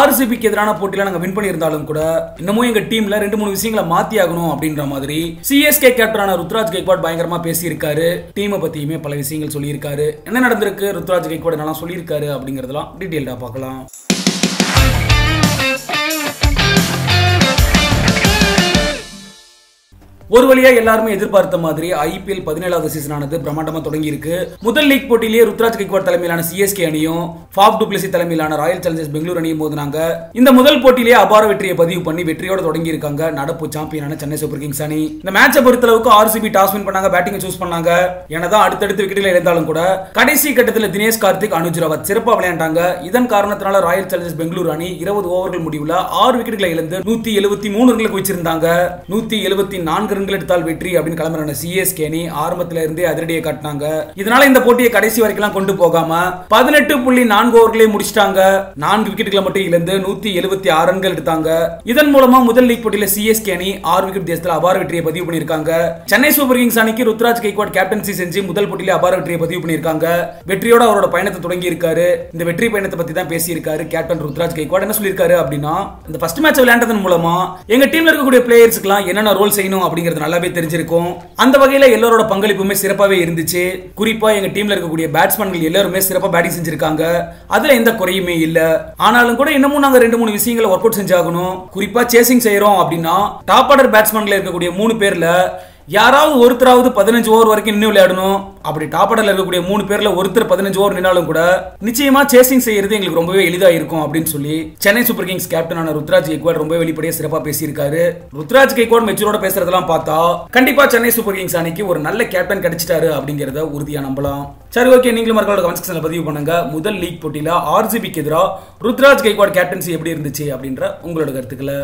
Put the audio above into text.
ஆர்சிபிக்கு எதிரான போட்டியில நாங்க வின் பண்ணியிருந்தாலும் கூட இன்னமும் எங்க டீம்ல ரெண்டு மூணு விஷயங்களை மாத்தி ஆகணும் அப்படின்ற மாதிரி சிஎஸ்கே கேப்டனான ருத்ராஜ் கைக்வாட் பயங்கரமா பேசியிருக்காரு. டீமை பத்தியுமே பல விஷயங்கள் சொல்லியிருக்காரு. என்ன நடந்திருக்கு? ருத்ராஜ் கைக்வாட் என்னெல்லாம் சொல்லியிருக்காரு அப்படிங்கறதெல்லாம் டீட்டெயில்டா பார்க்கலாம். ஒரு வழியா எல்லாருமே எதிர்பார்த்த மாதிரி ஐபிஎல் பதினேழாவது சீசன் ஆனது பிரம்மாண்டமா தொடங்கி இருக்கு முதல் லீக் போட்டியிலேயே ருத்ராஜ் கைக்வாட் தலைமையிலான சிஎஸ்கே அணியும் ஃபாப் டுப்ளசி தலைமையிலான ராயல் சேலஞ்சர்ஸ் பெங்களூர் அணியும் மோதினாங்க. இந்த முதல் போட்டியிலேயே அபார வெற்றியை பதிவு பண்ணி வெற்றியோட தொடங்கி இருக்காங்க நடப்பு சாம்பியனான சென்னை சூப்பர் கிங்ஸ் அணி. இந்த மேட்சை பொறுத்தளவுக்கு ஆர்சிபி டாஸ் வின் பண்ணாங்க பேட்டிங் சூஸ் பண்ணாங்க. எனதான் அடுத்தடுத்து விக்கெட்டில் இருந்தாலும் கூட கடைசி கட்டத்தில் தினேஷ் கார்த்திக் அனுஜ் ராவத் சிறப்பாக விளையாண்டாங்க. இதன் காரணத்தினால ராயல் சேலஞ்சர்ஸ் பெங்களூர் அணி இருபது ஓவர்கள் முடிவுல ஆறு விக்கெட்டுகளை இழந்து நூத்தி எழுபத்தி மூணு ரன்களுக்கு வச்சிருந்தாங்க நூத்தி எழுபத்தி நான்கு ரன்கள் எடுத்தால் வெற்றி அப்படின்னு கிளம்புறான. சிஎஸ்கே அணி ஆரம்பத்துல இருந்தே அதிரடியை காட்டினாங்க. இதனால இந்த போட்டியை கடைசி வரைக்கும் கொண்டு போகாம பதினெட்டு புள்ளி நான்கு ஓவர்களே முடிச்சிட்டாங்க. நான்கு விக்கெட்டுகளை மட்டும் இழந்து நூத்தி எழுபத்தி ஆறு ரன்கள் எடுத்தாங்க. இதன் மூலமா முதல் லீக் போட்டியில சிஎஸ்கே அணி ஆறு விக்கெட் தேசத்தில் அபார வெற்றியை பதிவு பண்ணியிருக்காங்க. சென்னை சூப்பர் கிங்ஸ் அணிக்கு ருத்ராஜ் கைக்வாட் கேப்டன்சி செஞ்சு முதல் போட்டியில அபார வெற்றியை பதிவு பண்ணியிருக்காங்க. வெற்றியோட அவரோட பயணத்தை தொடங்கி இருக்காரு இந்த வெற்றி பயணத்தை பத்தி தான் பேசியிருக்காரு கேப்டன் ருத்ராஜ் கைக்வாட் என்ன சொல்லியிருக்காரு அப்படின்னா இந்த ஃபர்ஸ்ட் மேட்ச் விளையாண்டதன் மூலமா எங்க டீம்ல இருக்கக்கூடிய பிளேயர்ஸ்க்குலாம் என்னென்ன ரோல் செய்யணும் அப்படிங்கிறது நல்லாவே தெரிஞ்சிருக்கும். அந்த வகையில எல்லாரோட பங்களிப்புமே சிறப்பாகவே இருந்துச்சு. குறிப்பா எங்க டீம்ல இருக்கக்கூடிய பேட்ஸ்மேன்கள் எல்லாருமே சிறப்பா பேட்டிங் செஞ்சிருக்காங்க. அதுல எந்த குறையுமே இல்லை. ஆனாலும் கூட இன்னமும் நாங்க ரெண்டு மூணு விஷயங்களை ஒர்க் அவுட் செஞ்சாகணும். குறிப்பா சேசிங் செய்யறோம் அப்படின்னா டாப் ஆர்டர் பேட்ஸ்மேன்ல இருக்கக்கூடிய மூணு பேர்ல யாராவது ஒருத்தராவது பதினஞ்சு ஓவர் வரைக்கும் நின்று விளையாடணும். அப்படி டாப் ஆர்டர்ல இருக்கக்கூடிய மூணு பேர்ல ஒருத்தர் பதினஞ்சு ஓவர் நின்னாலும் கூட நிச்சயமா சேசிங் செய்யறது எங்களுக்கு ரொம்பவே எளிதா இருக்கும் அப்படின்னு சொல்லி சென்னை சூப்பர் கிங்ஸ் கேப்டனான ருத்ராஜ் கெய்க்வாட் ரொம்ப வெளிப்படையா சிறப்பா பேசியிருக்காரு. ருத்ராஜ் கெய்க்வாட் மெச்சூரோட பேசுறதெல்லாம் பார்த்தா கண்டிப்பா சென்னை சூப்பர் கிங்ஸ் அன்னைக்கு ஒரு நல்ல கேப்டன் கிடைச்சிட்டாரு அப்படிங்கறத உறுதியா நம்பலாம். சரி ஓகே நீங்களும் மக்களோட கமெண்ட் பதிவு பண்ணுங்க. முதல் லீக் போட்டியில ஆர்ஜிபிக்கு எதிராக ருத்ராஜ் கெய்க்வாட் கேப்டன்சி எப்படி இருந்துச்சு அப்படின்ற உங்களோட கருத்துக்களை